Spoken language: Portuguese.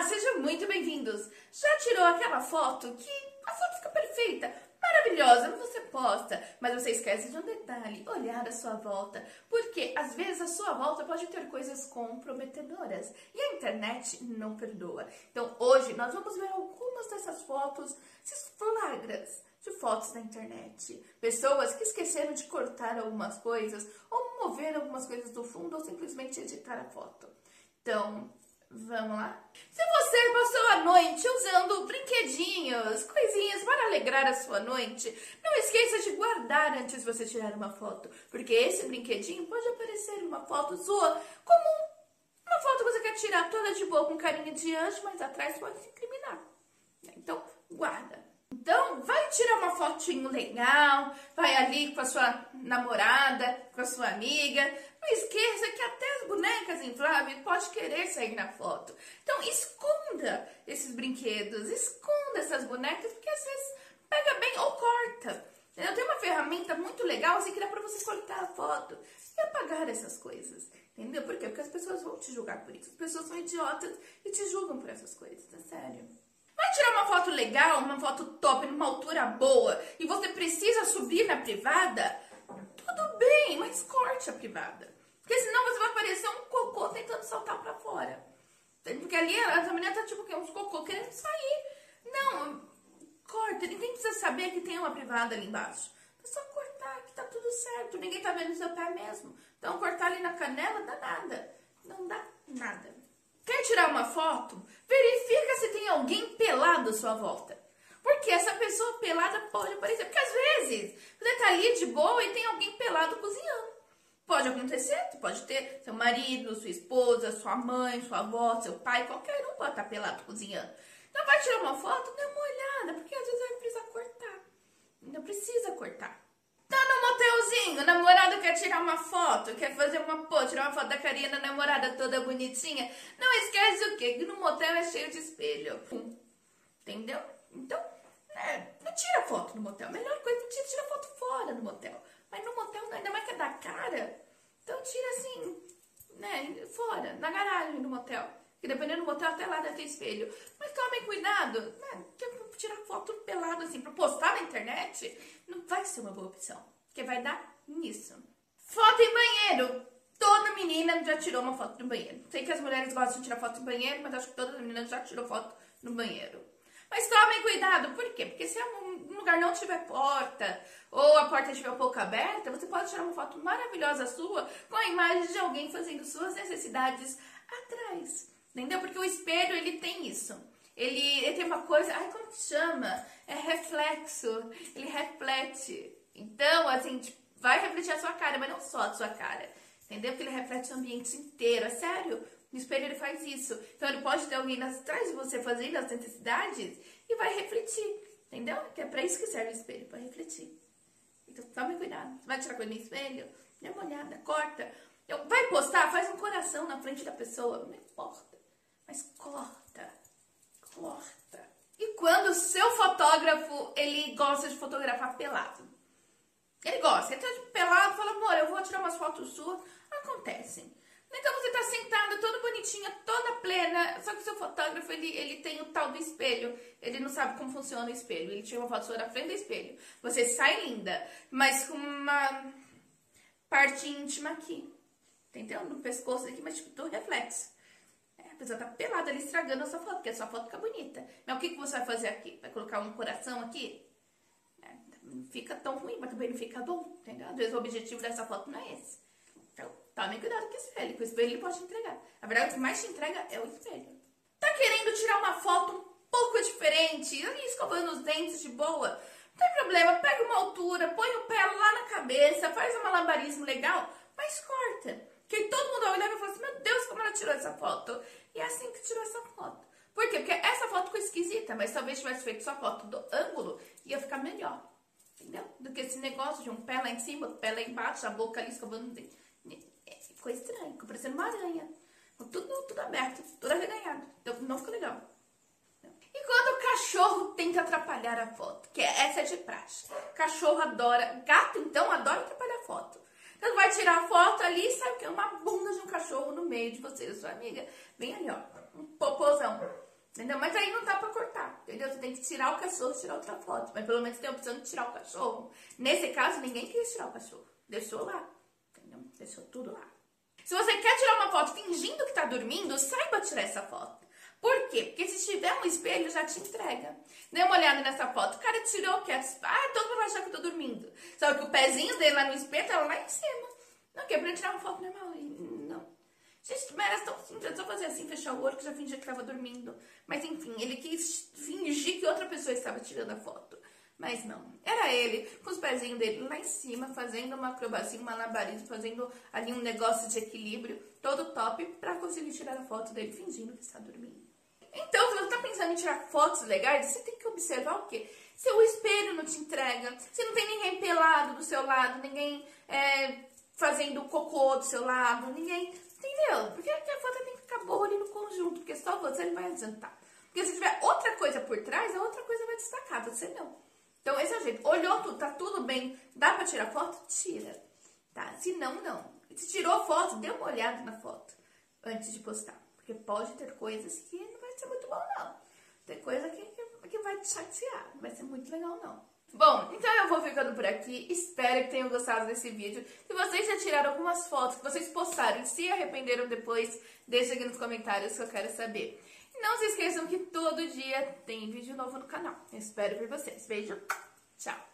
Olá, sejam muito bem-vindos! Já tirou aquela foto que a foto fica perfeita, maravilhosa, você posta, mas você esquece de um detalhe, olhar à sua volta, porque às vezes a sua volta pode ter coisas comprometedoras e a internet não perdoa. Então hoje nós vamos ver algumas dessas fotos, esses flagras de fotos na internet. Pessoas que esqueceram de cortar algumas coisas, ou mover algumas coisas do fundo, ou simplesmente editar a foto. Então, Vamos lá? Se você passou a noite usando brinquedinhos, coisinhas para alegrar a sua noite, não esqueça de guardar antes de você tirar uma foto, porque esse brinquedinho pode aparecer uma foto sua como uma foto que você quer tirar toda de boa com carinha de anjo, mas atrás pode se incriminar. Então, guarda. Então, vai tirar uma fotinho legal, vai ali com a sua namorada, com a sua amiga. Não esqueça que até bonecas infláveis pode querer sair na foto. Então, esconda esses brinquedos, esconda essas bonecas, porque às vezes pega bem ou corta. Eu tenho uma ferramenta muito legal assim que dá pra você cortar a foto e apagar essas coisas. Entendeu? Por quê? Porque as pessoas vão te julgar por isso. As pessoas são idiotas e te julgam por essas coisas, é sério. Vai tirar uma foto legal, uma foto top, numa altura boa, e você precisa subir na privada? Tudo bem, mas corte a privada. Porque senão você vai parecer um cocô tentando saltar pra fora. Porque ali a menina tá tipo que uns cocô querendo sair. Não, corta. Ninguém precisa saber que tem uma privada ali embaixo. É só cortar que tá tudo certo. Ninguém tá vendo seu pé mesmo. Então cortar ali na canela dá nada. Não dá nada. Quer tirar uma foto? Verifica se tem alguém pelado à sua volta. Porque essa pessoa pelada pode aparecer. Porque às vezes você tá ali de boa e tem alguém pelado cozinhando. Pode acontecer, pode ter seu marido, sua esposa, sua mãe, sua avó, seu pai, qualquer um pode estar pelado cozinhando. Então vai tirar uma foto, dê uma olhada, porque às vezes vai precisar cortar. Não precisa cortar. Tá no motelzinho, namorada quer tirar uma foto, quer fazer uma pô, tirar uma foto da carinha da namorada toda bonitinha. Não esquece o quê? Que no motel é cheio de espelho. Entendeu? Então, é, não tira foto no motel. A melhor coisa, tira, tira foto fora do motel. Mas no motel, ainda mais que é da cara, então tira assim, né, fora, na garagem do motel. Que dependendo do motel, até lá deve ter espelho. Mas tomem cuidado, né? Tirar foto pelado assim pra postar na internet não vai ser uma boa opção. Porque vai dar nisso. Foto em banheiro. Toda menina já tirou uma foto no banheiro. Sei que as mulheres gostam de tirar foto em banheiro, mas acho que todas as meninas já tirou foto no banheiro. Mas tomem cuidado, por quê? Porque se um lugar não tiver porta ou a porta estiver um pouco aberta, você pode tirar uma foto maravilhosa sua com a imagem de alguém fazendo suas necessidades atrás. Entendeu? Porque o espelho, ele tem isso. Ele, ele tem uma coisa, ai, como que chama? É reflexo. Ele reflete. Então, assim, tipo, vai refletir a sua cara, mas não só a sua cara. Entendeu? Porque ele reflete o ambiente inteiro. É sério. No espelho ele faz isso. Então ele pode ter alguém atrás de você fazendo as necessidades e vai refletir. Entendeu? Que é pra isso que serve o espelho, pra refletir. Então tome cuidado. Você vai tirar coisa no espelho? Dê uma olhada, corta. Vai postar, faz um coração na frente da pessoa. Não importa. Mas corta. Corta. E quando o seu fotógrafo, ele gosta de fotografar pelado. Ele gosta, ele tá de pelado, fala, amor, eu vou tirar umas fotos suas. Acontecem. Então você tá sentada, toda bonitinha, toda plena, só que o seu fotógrafo, ele, ele tem o tal do espelho. Ele não sabe como funciona o espelho. Ele tira uma foto sua na frente do espelho. Você sai linda, mas com uma parte íntima aqui. Entendeu? No pescoço aqui, mas tipo, do reflexo. É, a pessoa tá pelada ali estragando a sua foto, porque a sua foto fica bonita. Mas o que, que você vai fazer aqui? Vai colocar um coração aqui? É, não fica tão ruim, mas também não fica bom, entendeu? Às vezes o objetivo dessa foto não é esse. Então, tome cuidado com o espelho, que o espelho ele pode te entregar. A verdade, o que mais te entrega é o espelho. Tá querendo tirar uma foto um pouco diferente, ali escovando os dentes de boa? Não tem problema, pega uma altura, põe o pé lá na cabeça, faz um malabarismo legal, mas corta. Que todo mundo vai olhar e vai falar assim, meu Deus, como ela tirou essa foto? E é assim que tirou essa foto. Por quê? Porque essa foto ficou esquisita, mas talvez tivesse feito só foto do ângulo, ia ficar melhor. Entendeu? Do que esse negócio de um pé lá em cima, pé lá embaixo, a boca ali escovando os dentes. Ficou estranho, ficou parecendo uma aranha. Tudo, tudo aberto, tudo arreganhado. Então não ficou legal. E quando o cachorro tenta atrapalhar a foto, que é, essa é de praxe. Cachorro adora, gato então adora atrapalhar a foto. Então vai tirar a foto ali e sabe que é uma bunda de um cachorro no meio de você, sua amiga. Vem ali, ó, um popozão. Entendeu? Mas aí não dá pra cortar, entendeu? Você tem que tirar o cachorro e tirar outra foto. Mas pelo menos tem a opção de tirar o cachorro. Nesse caso, ninguém quis tirar o cachorro. Deixou lá. Entendeu? Deixou tudo lá. Se você quer tirar uma foto fingindo que tá dormindo, saiba tirar essa foto. Por quê? Porque se tiver um espelho, já te entrega. Dê uma olhada nessa foto. O cara tirou quieto. Ah, todo mundo vai achar que eu tô dormindo. Só que o pezinho dele lá no espelho tá lá em cima. Não, que é pra tirar uma foto normal. Não. Gente, mas era tão simples. Só fazer assim, fechar o olho, que já fingia que tava dormindo. Mas enfim, ele quis fingir que outra pessoa estava tirando a foto. Mas não, era ele, com os pezinhos dele lá em cima, fazendo uma acrobacia, um malabarismo, fazendo ali um negócio de equilíbrio, todo top, pra conseguir tirar a foto dele fingindo que está dormindo. Então, se você tá pensando em tirar fotos legais, você tem que observar o quê? Se o espelho não te entrega, se não tem ninguém pelado do seu lado, ninguém é, fazendo cocô do seu lado, ninguém. Entendeu? Porque a foto tem que ficar boa ali no conjunto, porque só você não vai adiantar. Porque se tiver outra coisa por trás, a outra coisa vai destacar, você não. Então, esse é o jeito. Olhou tudo, tá tudo bem, dá pra tirar foto? Tira. Tá? Se não, não. Se tirou foto, dê uma olhada na foto antes de postar. Porque pode ter coisas que não vai ser muito bom, não. Tem coisa que, que, vai te chatear. Não vai ser muito legal, não. Bom, então eu vou ficando por aqui. Espero que tenham gostado desse vídeo. Se vocês já tiraram algumas fotos que vocês postaram e se arrependeram depois, deixa aqui nos comentários que eu quero saber. Não se esqueçam que todo dia tem vídeo novo no canal. Eu espero por vocês. Beijo, tchau!